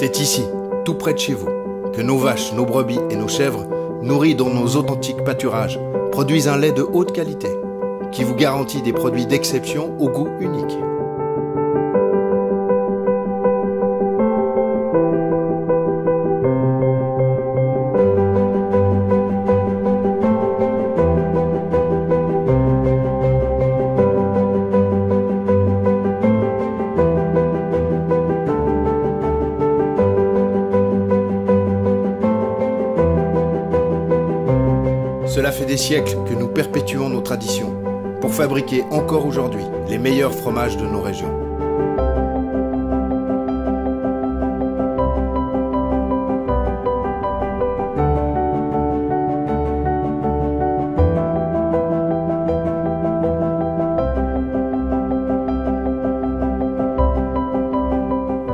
C'est ici, tout près de chez vous, que nos vaches, nos brebis et nos chèvres, nourries dans nos authentiques pâturages, produisent un lait de haute qualité, qui vous garantit des produits d'exception au goût unique. Cela fait des siècles que nous perpétuons nos traditions pour fabriquer encore aujourd'hui les meilleurs fromages de nos régions.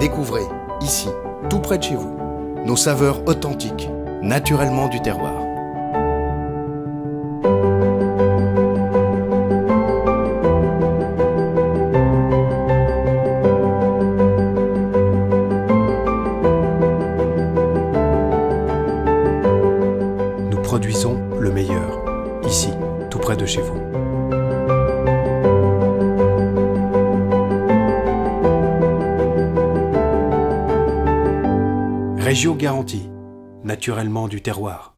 Découvrez, ici, tout près de chez vous, nos saveurs authentiques, naturellement du terroir. Produisons le meilleur, ici, tout près de chez vous. Régio Garantie, naturellement du terroir.